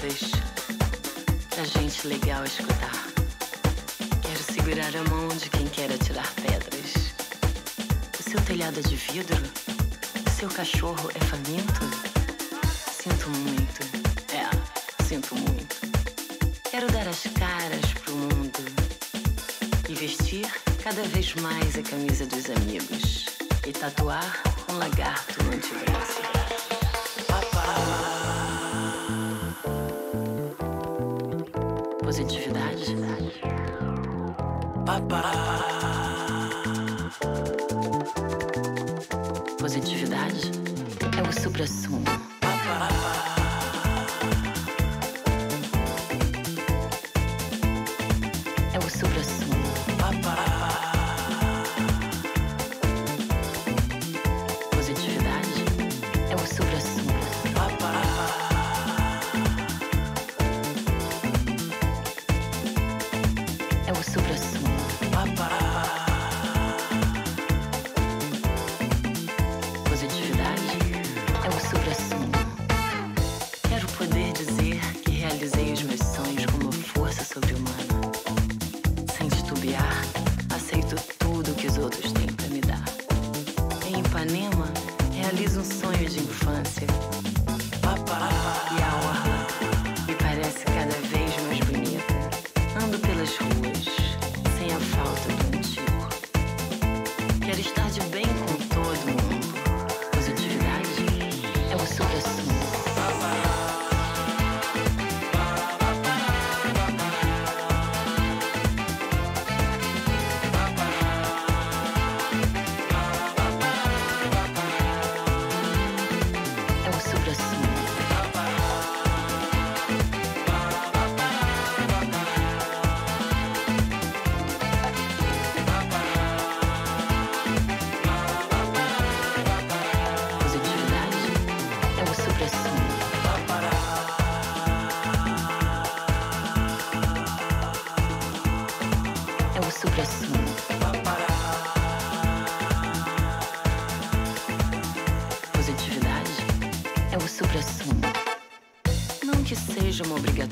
músicas a gente legal escutar. Quero segurar a mão de quem quer atirar pedras. O seu telhado é de vidro? O seu cachorro é faminto? Sinto muito, é, sinto muito. Quero dar as caras pro mundo e vestir cada vez mais a camisa dos amigos e tatuar um lagarto no antebraço. positividade. Papá. Positividade é o supra-sumo.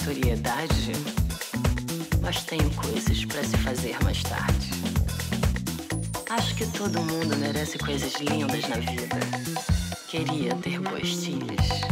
Notoriedade? Mas tenho coisas para se fazer mais tarde. Acho que todo mundo merece coisas lindas na vida. Queria ter postilhas.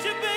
future.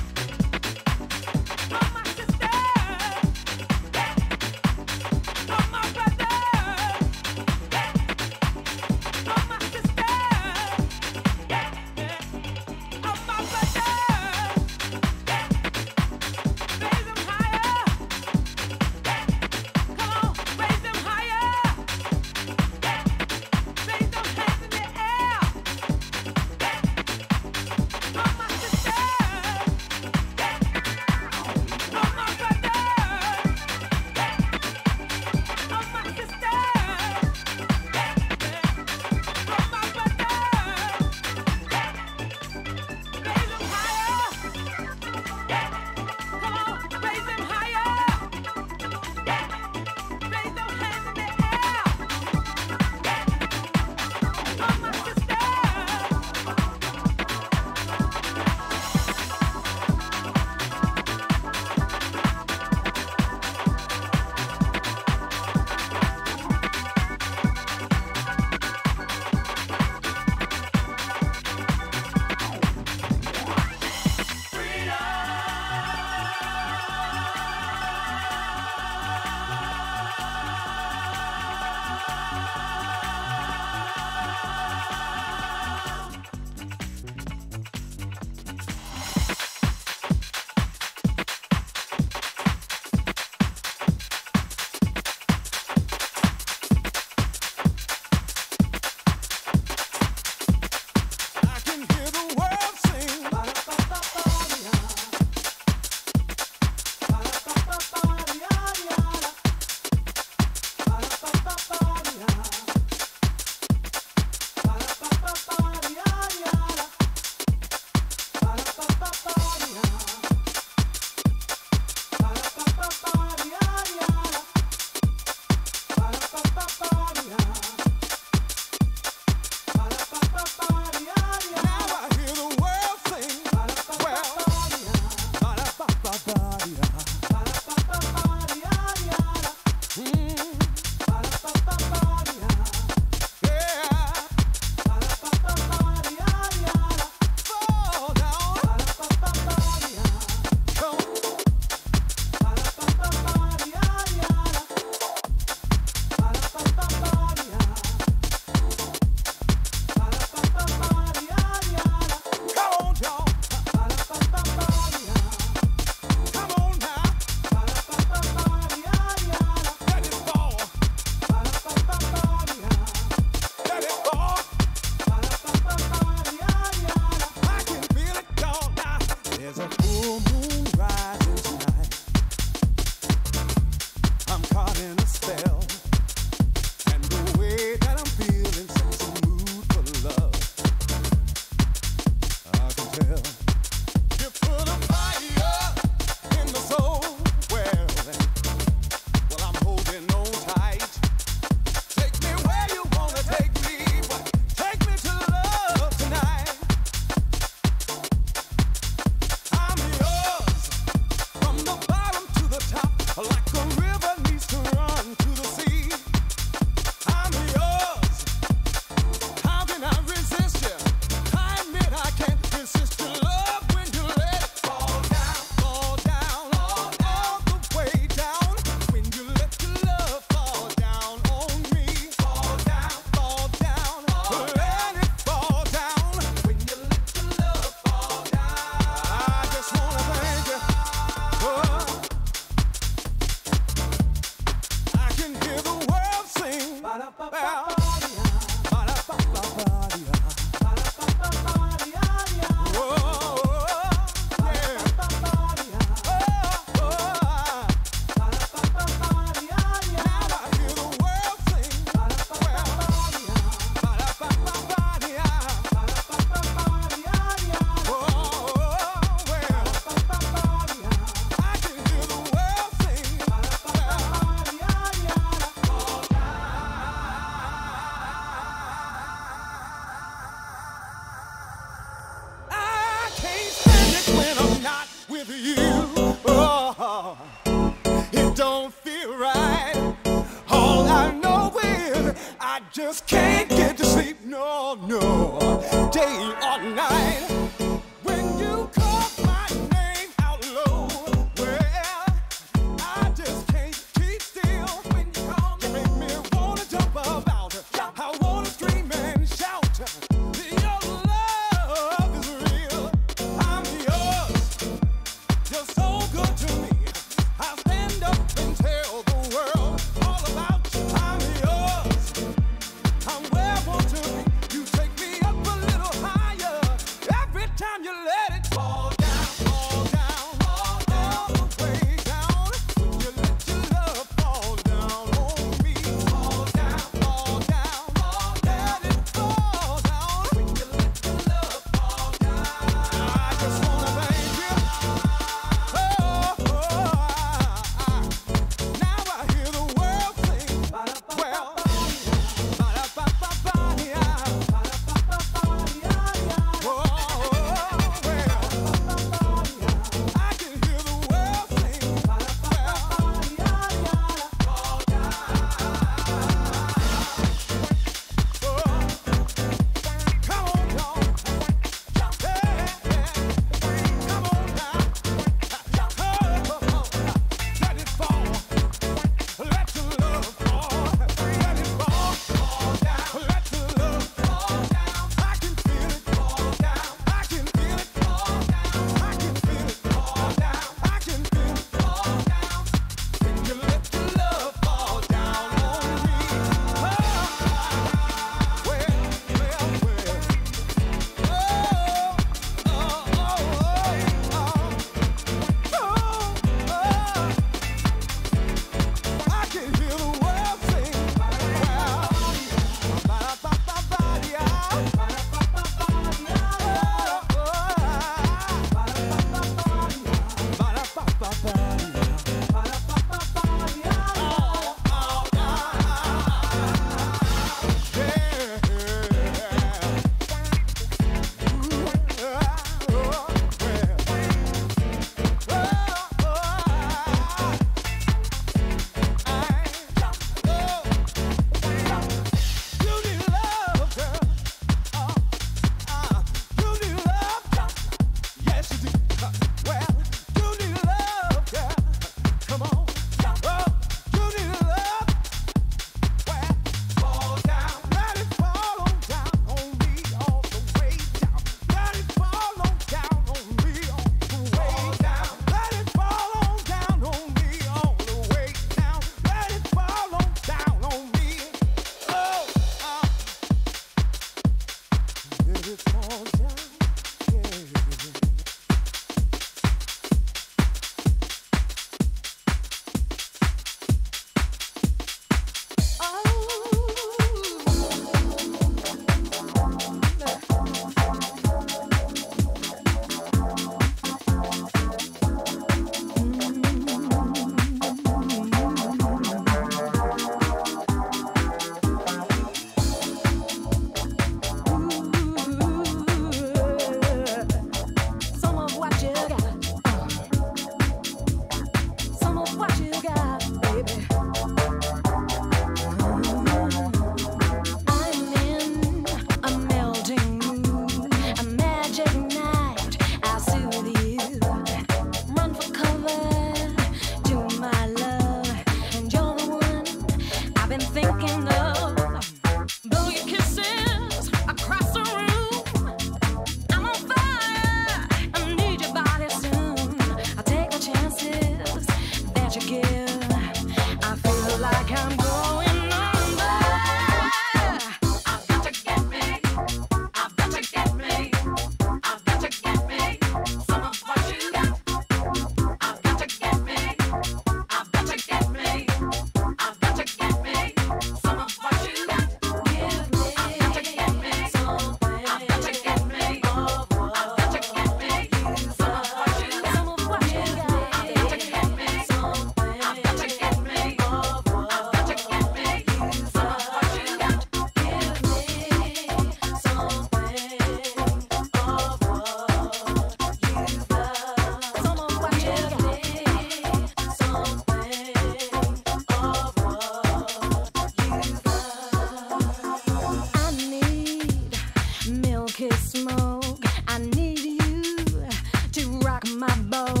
my bow.